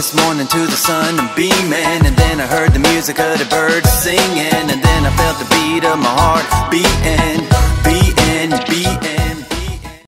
this morning to the sun and beaming And then I heard the music of the birds singing And then I felt the beat of my heart beating